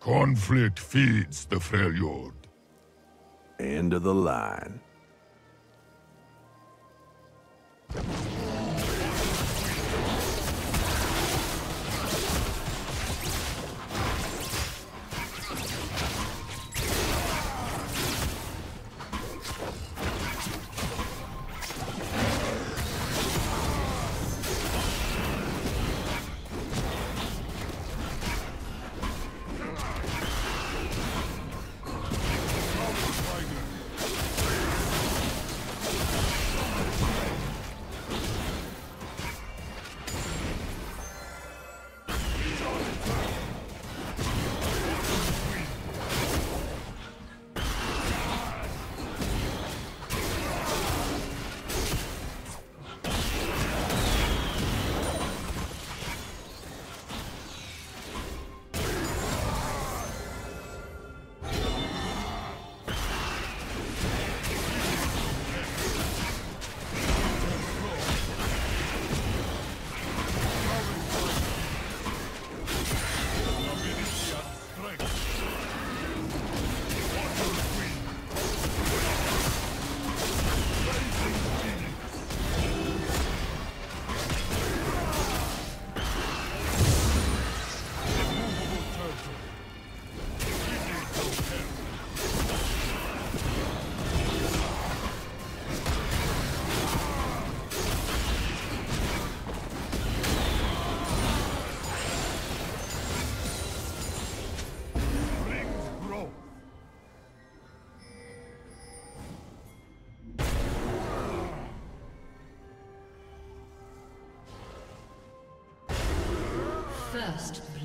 Conflict feeds the Freljord. End of the line.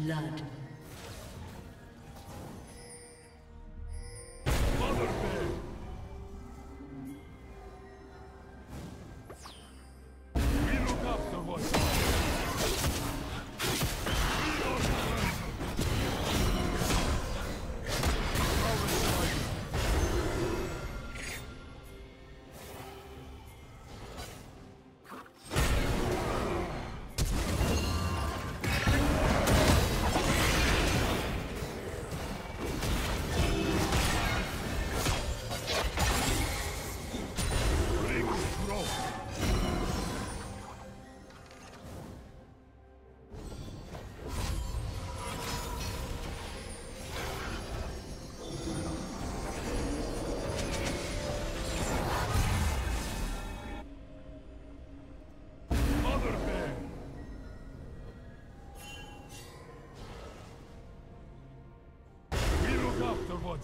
Blood.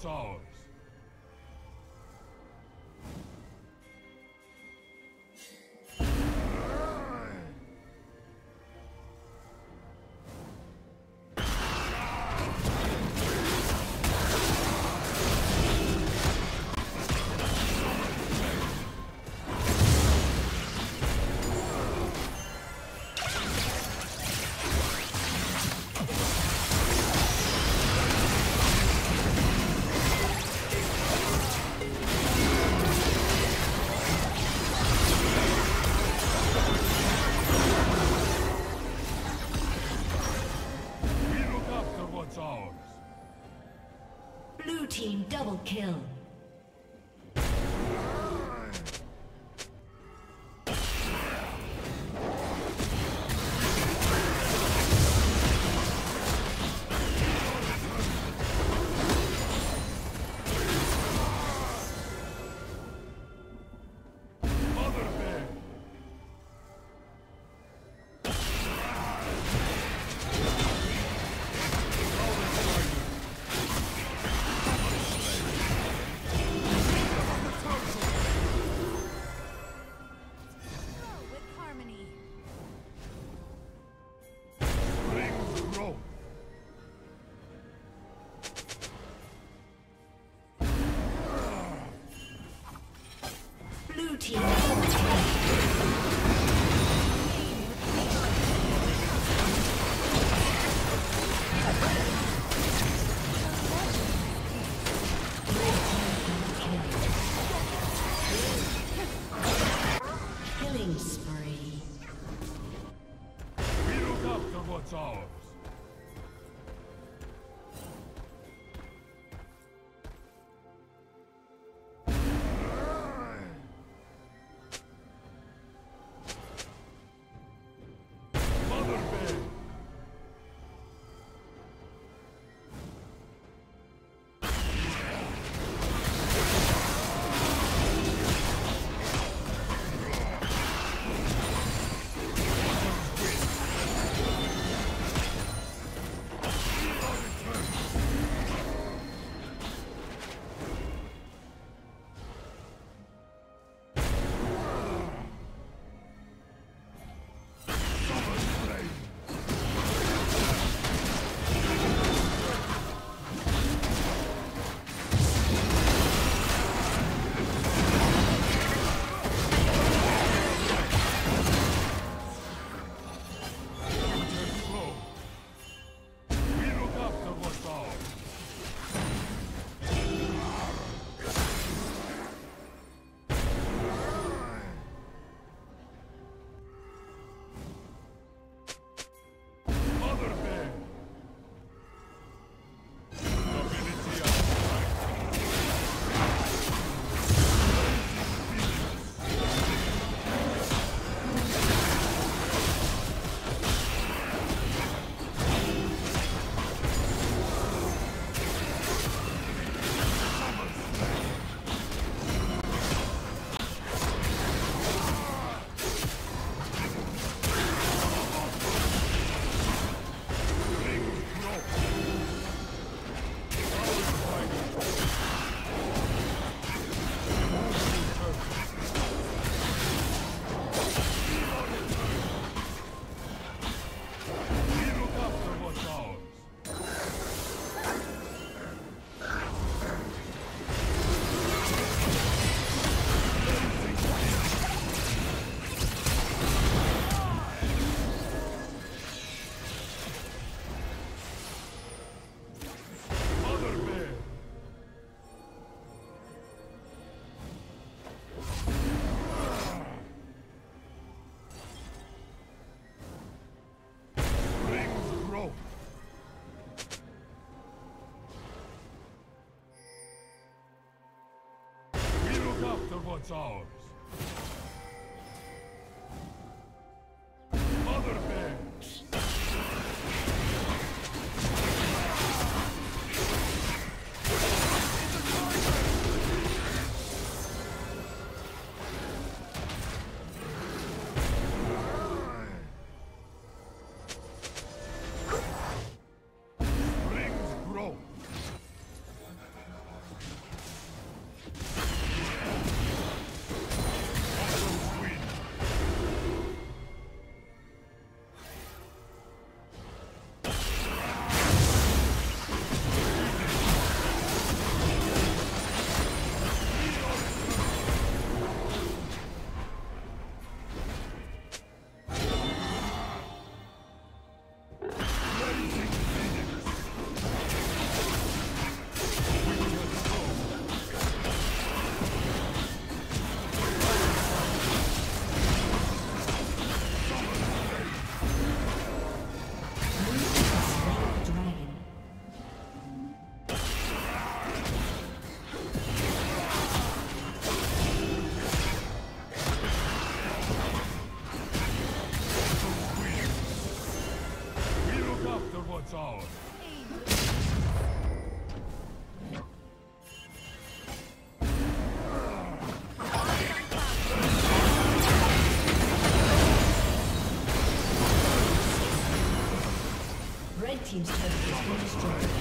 What's ours. Ours. Ours. Red Team's turret has been destroyed.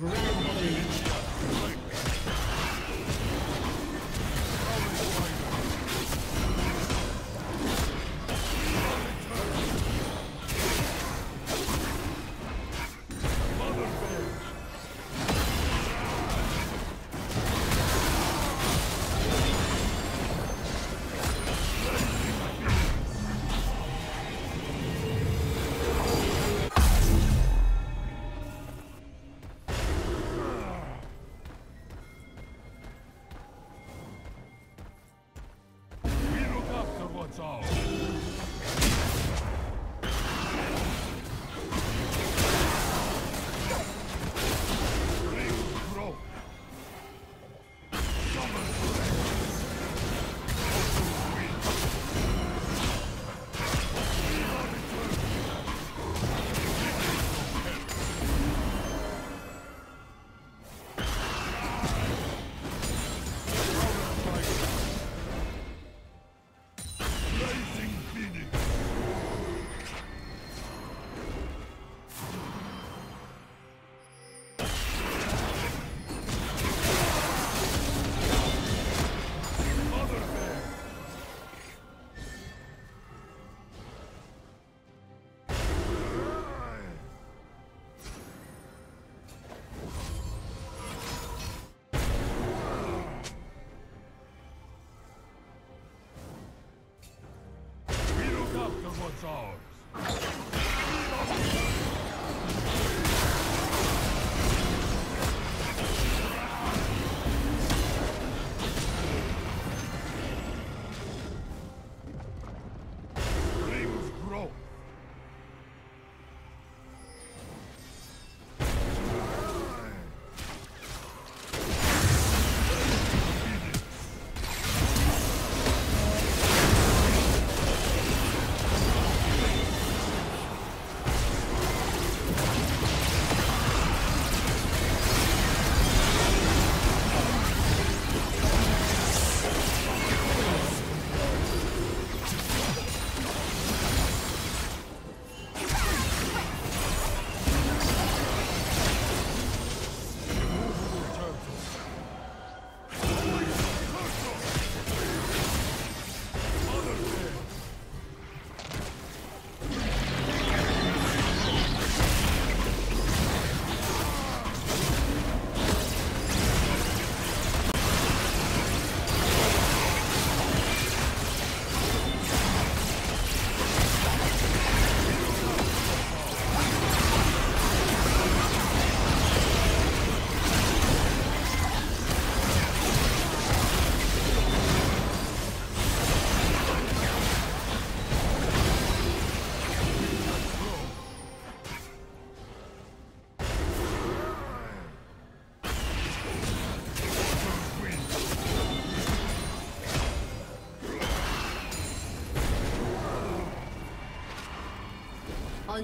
We after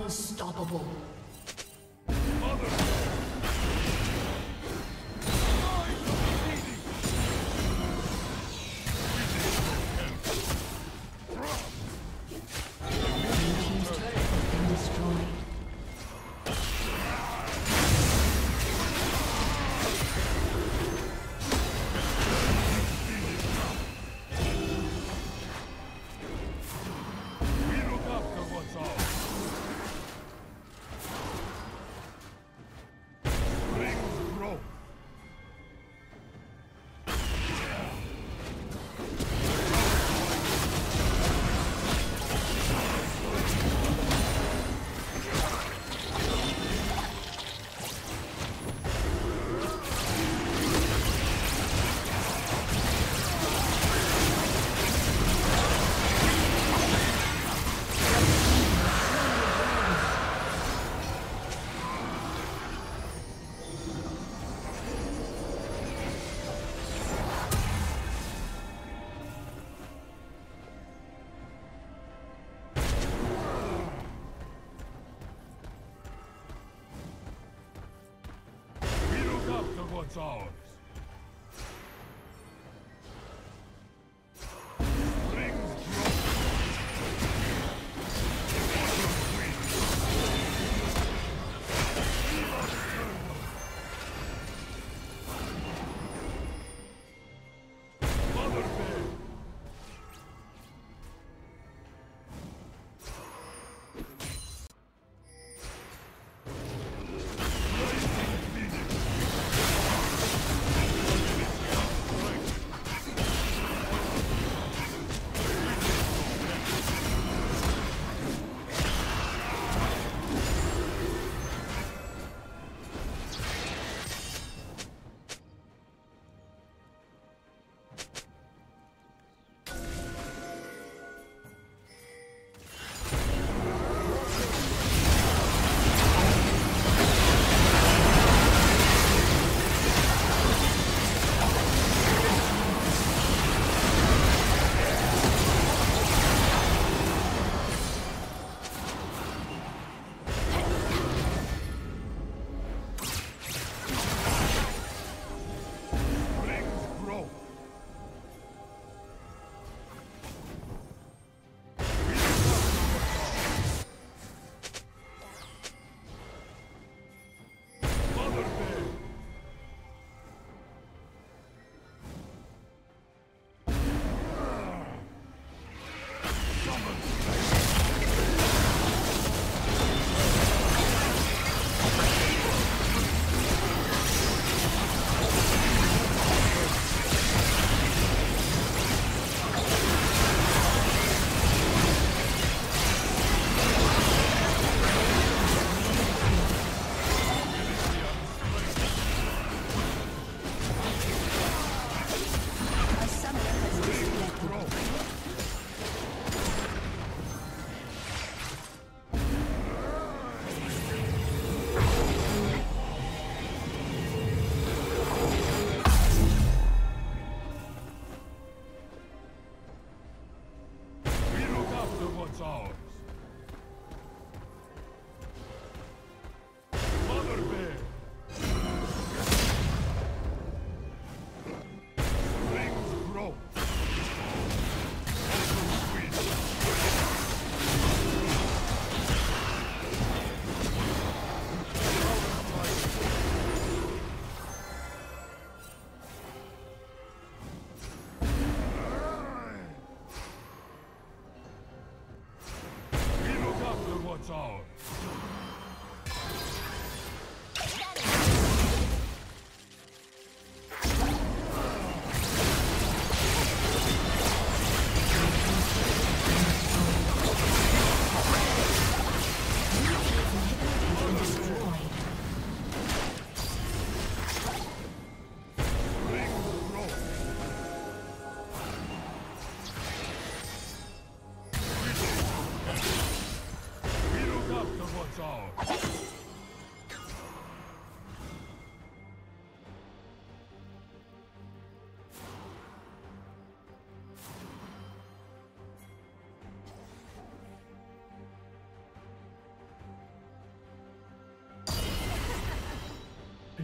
Unstoppable.